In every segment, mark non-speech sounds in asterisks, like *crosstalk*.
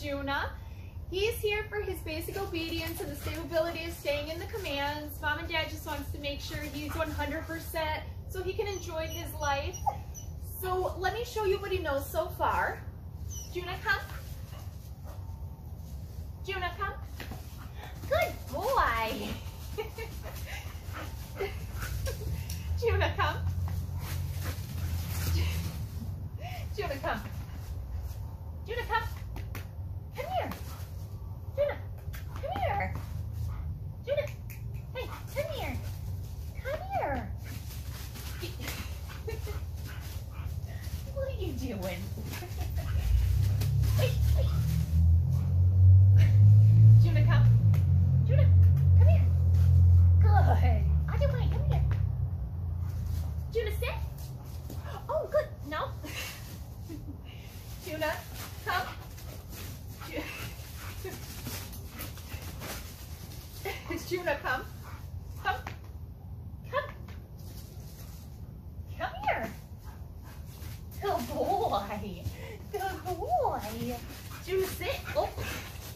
trained five-month-old golden retriever, Juna. He's here for his basic obedience and the stability of staying in the commands. Mom and Dad just wants to make sure he's 100% so he can enjoy his life. So let me show you what he knows so far. Juna, come. Juna, come. Good boy. Juna, come. Juna, come. Juna, come. Come here. Juna, come here. Juna, hey, come here. Come here. what are you doing? wait, wait. Juna, come. Juna, come here. Good. Other way, come here. Juna, sit. Oh, good. No. Juna, come. Ju- Juna, come. Come. Come. Come here. Good boy. Good boy. Juna, sit. Oh.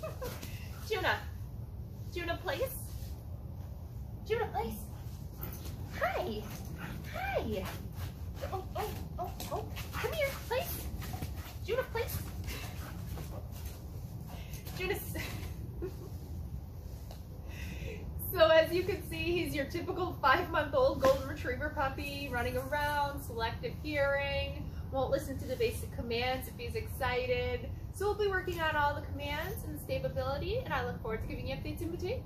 *laughs* Juna. Juna, place. Juna, place. Hi. Hi. Oh, oh, oh, oh. Come here, place. Juna, place. Juna. s- So as you can see, he's your typical five-month-old golden retriever puppy, running around, selective hearing, won't listen to the basic commands if he's excited. So we'll be working on all the commands and the stability, and I look forward to giving you updates in between.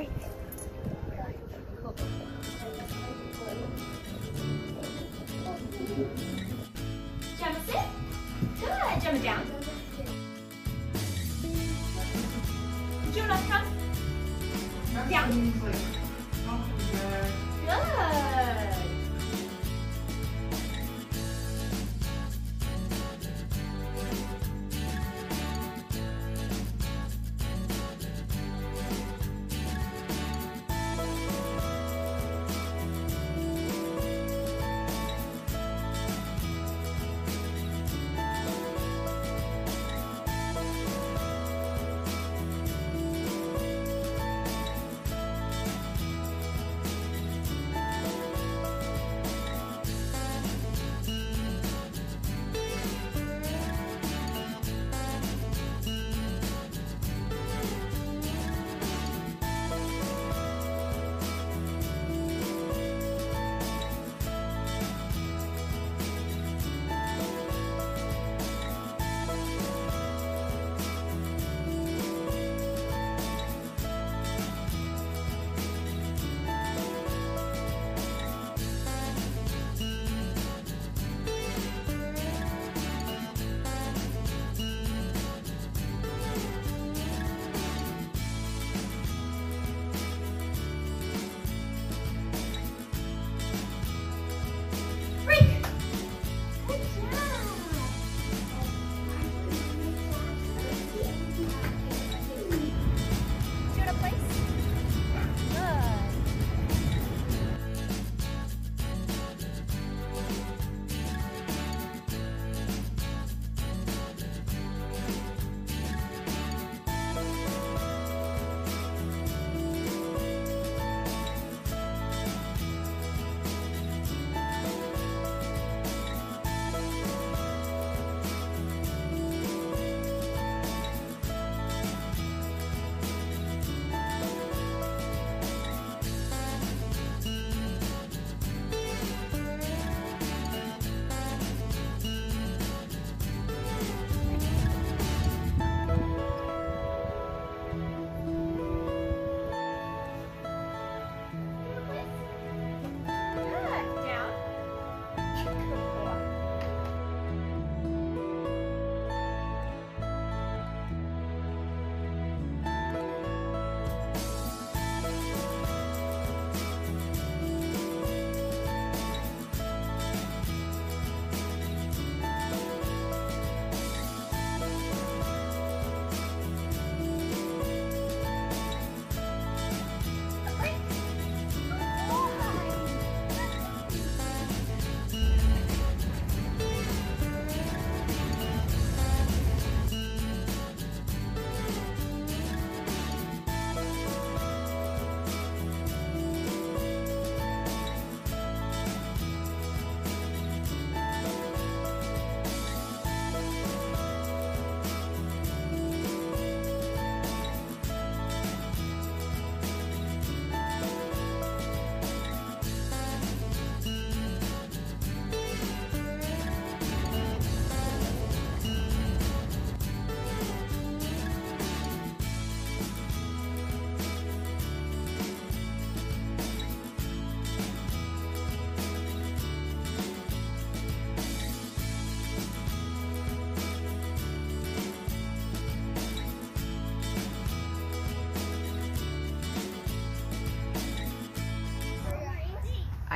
break. Jump. Good. Jump it down. Down. Good.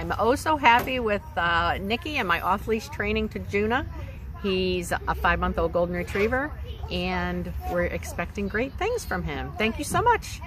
I'm oh so happy with uh, Nikki and my off-leash training to Juna. He's a five-month-old golden retriever and we're expecting great things from him. Thank you so much.